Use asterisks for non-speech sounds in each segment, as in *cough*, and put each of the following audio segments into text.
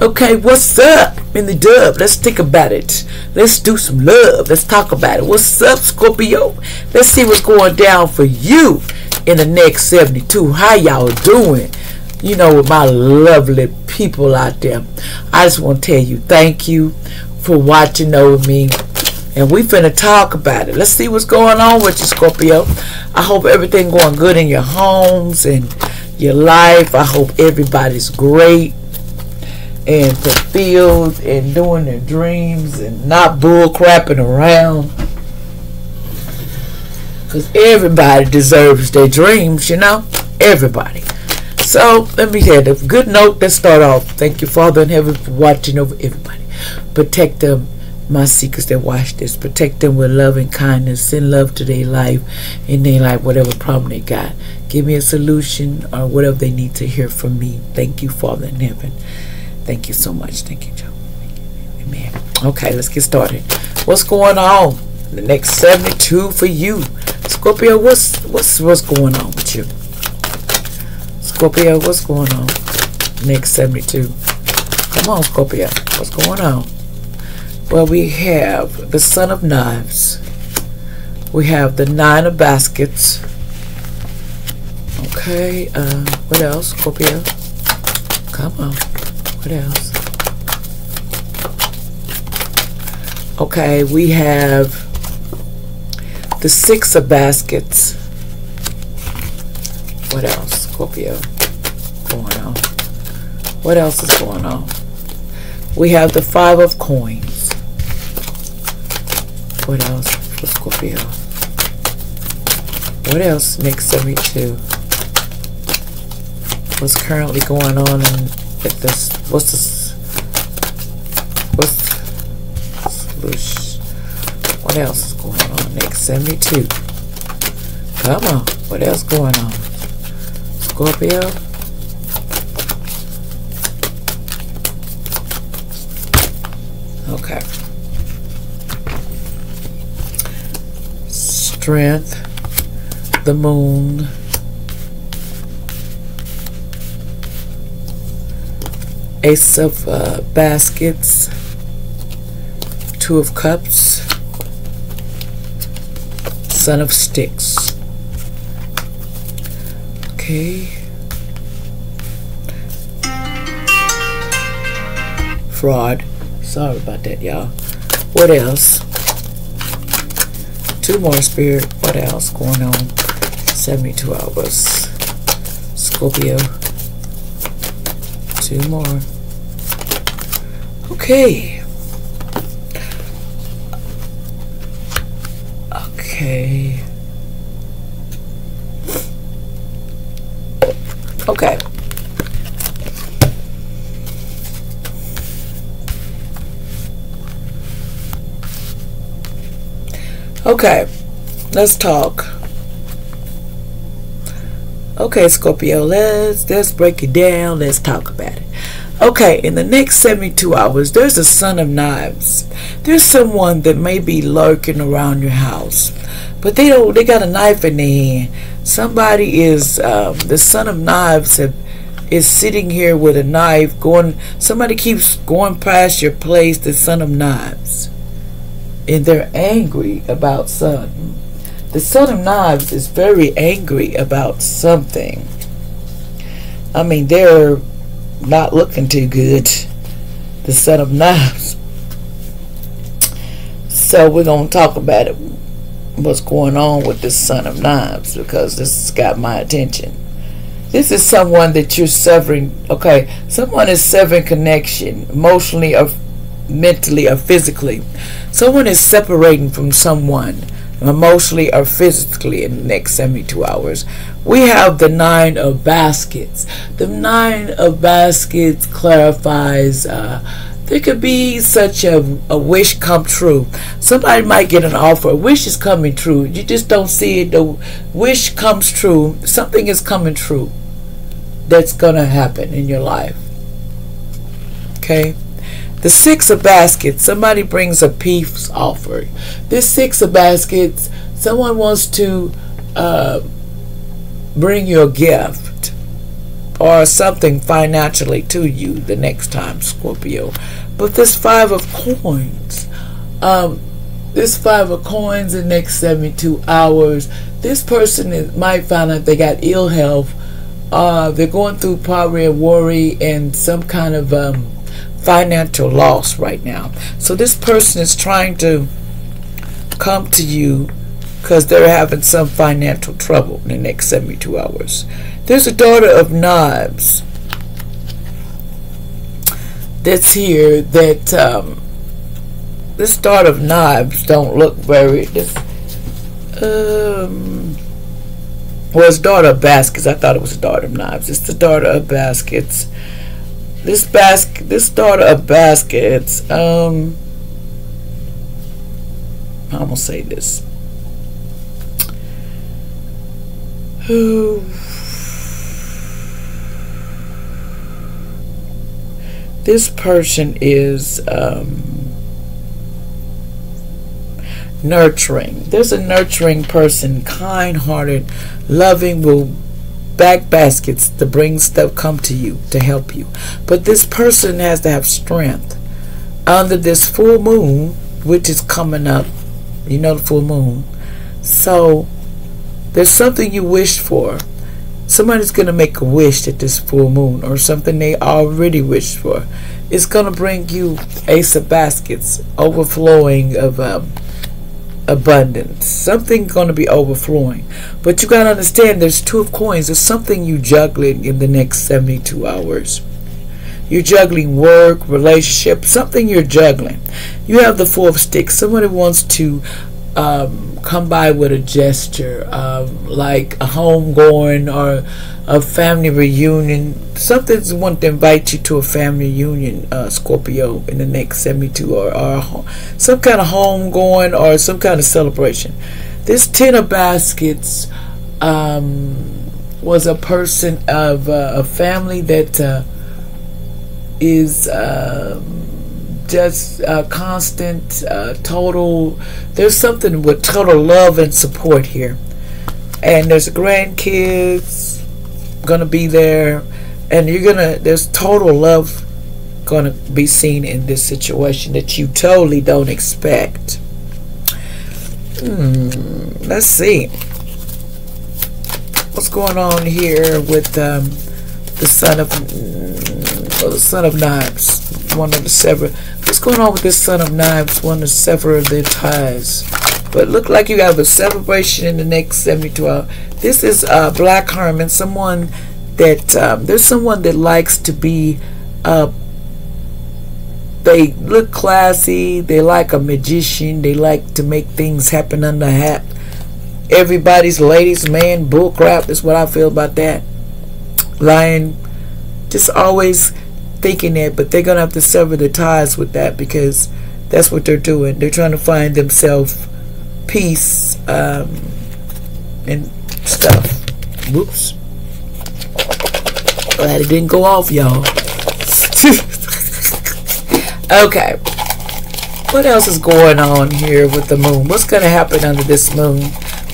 Okay, what's up in the dub? Let's think about it. Let's do some love. Let's talk about it. What's up, Scorpio? Let's see what's going down for you in the next 72. How y'all doing? You know, with my lovely people out there. I just want to tell you thank you for watching over me. And we finna talk about it. Let's see what's going on with you, Scorpio. I hope everything going good in your homes and your life. I hope everybody's great and fulfilled and doing their dreams and not bull crapping around. Because everybody deserves their dreams, you know? Everybody. So let me tell a good note, let's start off. Thank you, Father in heaven, for watching over everybody. Protect them, my seekers that watch this. Protect them with love and kindness. Send love to their life in their life, whatever problem they got. Give me a solution or whatever they need to hear from me. Thank you, Father in heaven. Thank you so much. Thank you, Joe. Amen. Okay, let's get started. What's going on? The next 72 for you. Scorpio, what's what's what's going on with you? Scorpio, what's going on? Next 72. Come on, Scorpio. What's going on? Well, we have the Son of Knives. We have the Nine of Baskets. Okay, uh, what else, Scorpio? Come on. What else? Okay, we have the Six of Baskets. What else, Scorpio? Going on. What else is going on? We have the Five of Coins. What else for Scorpio? What else makes 72? What's currently going on in if this what's this what's what else is going on? Next 72 come on what else is going on? Scorpio? Okay. Strength the moon Ace of uh, Baskets, Two of Cups, Son of Sticks. Okay. Fraud. Sorry about that, y'all. What else? Two more spirit. What else going on? 72 hours. Scorpio two more. Okay. Okay. Okay. Okay. Let's talk. Okay, Scorpio, let's let's break it down. Let's talk about it. Okay, in the next 72 hours, there's a son of knives. There's someone that may be lurking around your house, but they don't. They got a knife in their hand. Somebody is um, the son of knives have, is sitting here with a knife. Going. Somebody keeps going past your place. The son of knives, and they're angry about something the Son of Knives is very angry about something. I mean, they're not looking too good. The Son of Knives. So we're going to talk about it, what's going on with the Son of Knives, because this has got my attention. This is someone that you're severing. Okay, someone is severing connection emotionally or mentally or physically. Someone is separating from someone emotionally or physically in the next 72 hours. We have the nine of baskets. The nine of baskets clarifies uh, there could be such a, a wish come true. Somebody might get an offer. A wish is coming true. You just don't see it. The wish comes true. Something is coming true that's going to happen in your life. Okay? The six of baskets, somebody brings a peace offering. This six of baskets, someone wants to uh, bring you a gift. or something financially to you the next time, Scorpio. But this five of coins, um, this five of coins in the next 72 hours, this person is, might find out they got ill health. Uh, they're going through poverty and worry and some kind of um, financial loss right now. So this person is trying to come to you because they're having some financial trouble in the next 72 hours. There's a daughter of Knives that's here that um, this daughter of Knives don't look very this um well it's daughter of baskets I thought it was a daughter of knives it's the daughter of baskets this basket this daughter of baskets um I'm gonna say this *sighs* this person is um, nurturing. There's a nurturing person, kind hearted, loving, will back baskets to bring stuff come to you to help you. But this person has to have strength. Under this full moon, which is coming up, you know the full moon. So there's something you wish for. Somebody's going to make a wish at this full moon or something they already wished for. It's going to bring you ace of baskets, overflowing of um, abundance. Something going to be overflowing. But you got to understand there's two of coins. There's something you juggling in the next 72 hours. You're juggling work, relationship, something you're juggling. You have the four of sticks. Somebody wants to um, come by with a gesture, um, like a homegoing or a family reunion. Something's want to invite you to a family reunion, uh, Scorpio, in the next 72 or, or some kind of homegoing or some kind of celebration. This Ten of Baskets um, was a person of uh, a family that uh, is. Um, just uh, constant, uh, total. There's something with total love and support here, and there's grandkids gonna be there, and you're gonna. There's total love gonna be seen in this situation that you totally don't expect. Hmm, let's see what's going on here with um, the son of well, the son of knives one of the sever. What's going on with this son of knives? One to sever their ties. But look like you have a celebration in the next 72 hours. This is uh, Black Herman, someone that um, there's someone that likes to be. Uh, they look classy. They like a magician. They like to make things happen under hat. Everybody's ladies man bullcrap is what I feel about that. Lying, just always thinking that, but they're going to have to sever the ties with that because that's what they're doing. They're trying to find themselves peace um, and stuff. Whoops. Glad it didn't go off, y'all. *laughs* okay. What else is going on here with the moon? What's going to happen under this moon?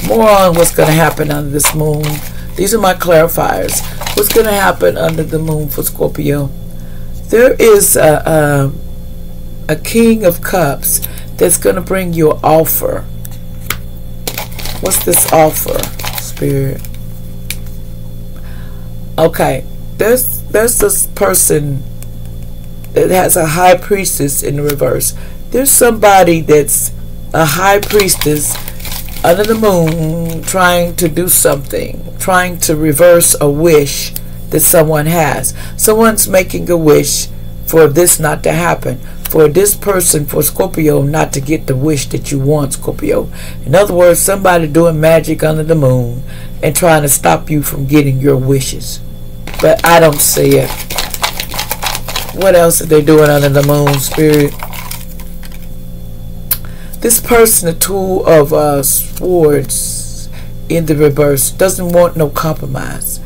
More on what's going to happen under this moon. These are my clarifiers. What's going to happen under the moon for Scorpio? There is a, a, a king of cups that's going to bring you an offer. What's this offer, spirit? Okay, there's there's this person that has a high priestess in the reverse. There's somebody that's a high priestess under the moon trying to do something, trying to reverse a wish that someone has. Someone's making a wish for this not to happen. For this person, for Scorpio, not to get the wish that you want, Scorpio. In other words, somebody doing magic under the moon and trying to stop you from getting your wishes. But I don't see it. What else are they doing under the moon, Spirit? This person, the two of uh, swords in the reverse, doesn't want no compromise.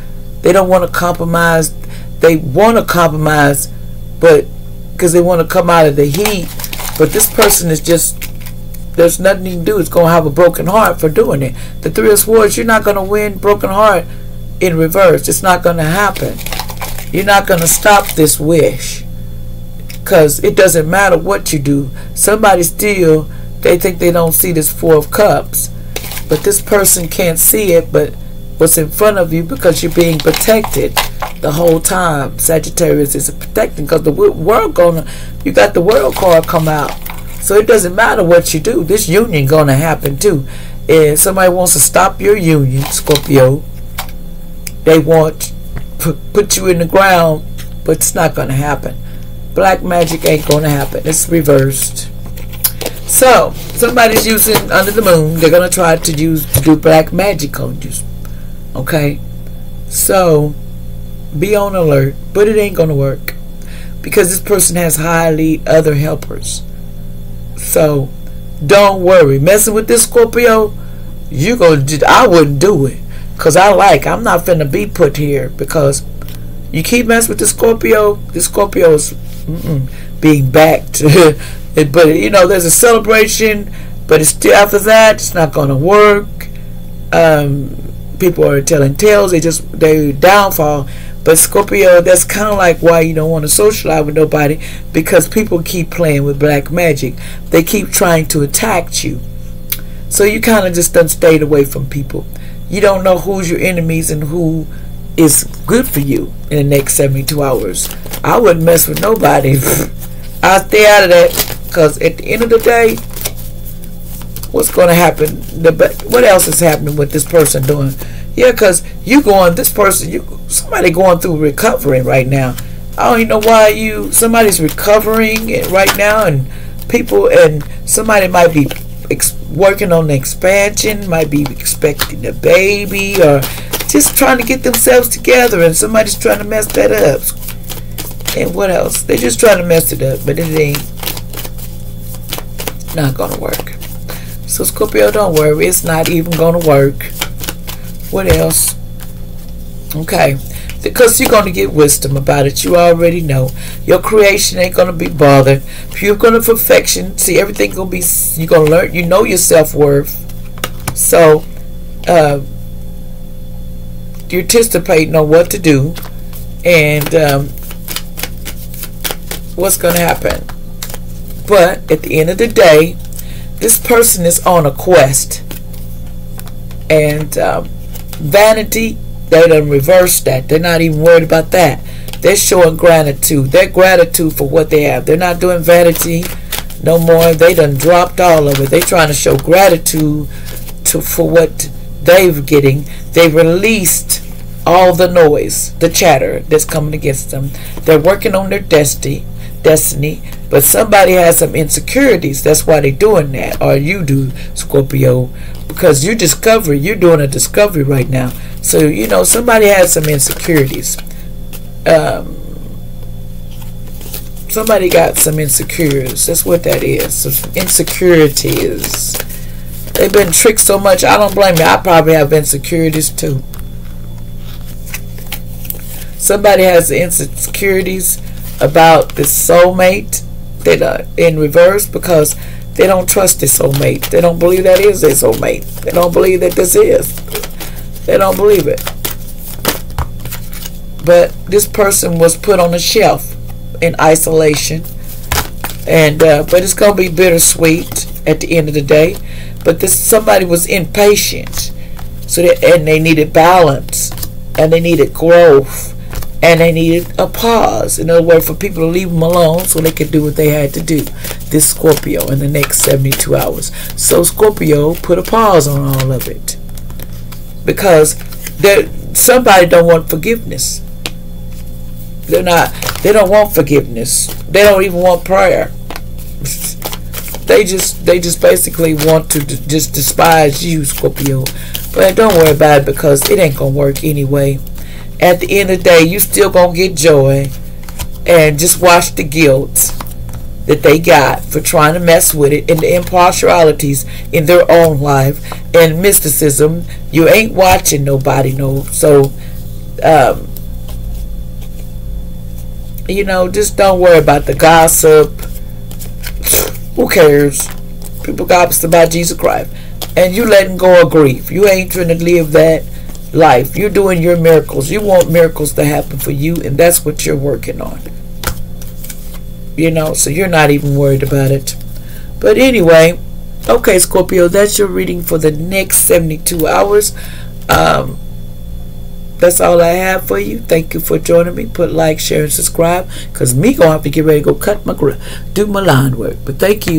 They don't want to compromise. They want to compromise, but because they want to come out of the heat. But this person is just there's nothing you can do. It's gonna have a broken heart for doing it. The three of swords, you're not gonna win broken heart in reverse. It's not gonna happen. You're not going to stop this wish. Because it doesn't matter what you do. Somebody still, they think they don't see this Four of Cups. But this person can't see it, but what's in front of you because you're being protected the whole time. Sagittarius is protecting because the world gonna, you got the world card come out. So it doesn't matter what you do. This union gonna happen too. If somebody wants to stop your union, Scorpio, they want put you in the ground, but it's not gonna happen. Black magic ain't gonna happen. It's reversed. So somebody's using under the moon. They're gonna try to use do black magic on you. Okay, so be on alert, but it ain't gonna work because this person has highly other helpers. So don't worry. Messing with this Scorpio, you go. I wouldn't do it because I like. I'm not finna be put here because you keep messing with the Scorpio. The Scorpio is being backed. *laughs* but you know, there's a celebration, but it's still after that, it's not gonna work. Um, people are telling tales. They just they downfall. But Scorpio, that's kind of like why you don't want to socialize with nobody because people keep playing with black magic. They keep trying to attack you. So you kind of just done stayed away from people. You don't know who's your enemies and who is good for you in the next 72 hours. I wouldn't mess with nobody. *laughs* i stay out of that because at the end of the day, what's going to happen? The, what else is happening with this person doing? Yeah, because you going, this person, you somebody going through recovery right now. I don't even know why you, somebody's recovering right now and people, and somebody might be working on the expansion, might be expecting a baby or just trying to get themselves together and somebody's trying to mess that up. And what else? They're just trying to mess it up, but it ain't not gonna work. So Scorpio, don't worry, it's not even gonna work. What else? Okay. Because you're going to get wisdom about it. You already know. Your creation ain't going to be bothered. You're going to perfection. See, everything going to be, you're going to learn, you know your self-worth. So, uh, you're anticipating on what to do and um, what's going to happen. But at the end of the day, this person is on a quest. And um, vanity, they done reversed that. They're not even worried about that. They're showing gratitude. They're gratitude for what they have. They're not doing vanity no more. They done dropped all of it. They trying to show gratitude to for what they're getting. They released all the noise, the chatter that's coming against them. They're working on their destiny, destiny, but somebody has some insecurities. That's why they're doing that. Or you do, Scorpio because you discover you're doing a discovery right now. So you know somebody has some insecurities. Um, somebody got some insecurities. That's what that is. Some insecurities. They've been tricked so much. I don't blame you. I probably have insecurities too. Somebody has insecurities about the soulmate are in reverse because they don't trust their soulmate. They don't believe that is their soulmate. They don't believe that this is. They don't believe it. But this person was put on a shelf in isolation. And uh, but it's gonna be bittersweet at the end of the day. But this somebody was impatient. So that and they needed balance and they needed growth and they needed a pause. In other words, for people to leave them alone so they could do what they had to do. This Scorpio in the next 72 hours. So Scorpio put a pause on all of it because somebody don't want forgiveness. They're not. They don't want forgiveness. They don't even want prayer. *laughs* They just they just basically want to just despise you, Scorpio. But don't worry about it because it ain't gonna work anyway at the end of the day, you still gonna get joy and just watch the guilt that they got for trying to mess with it and the impartialities in their own life and mysticism. You ain't watching nobody, no. So, um, you know, just don't worry about the gossip. Who cares? People gossip about Jesus Christ. And you letting go of grief. You ain't trying to live that life. You're doing your miracles. You want miracles to happen for you, and that's what you're working on. You know, so you're not even worried about it. But anyway, okay, Scorpio, that's your reading for the next 72 hours. Um, that's all I have for you. Thank you for joining me. Put like, share, and subscribe. Because me going to have to get ready to go cut my, do my line work. But thank you.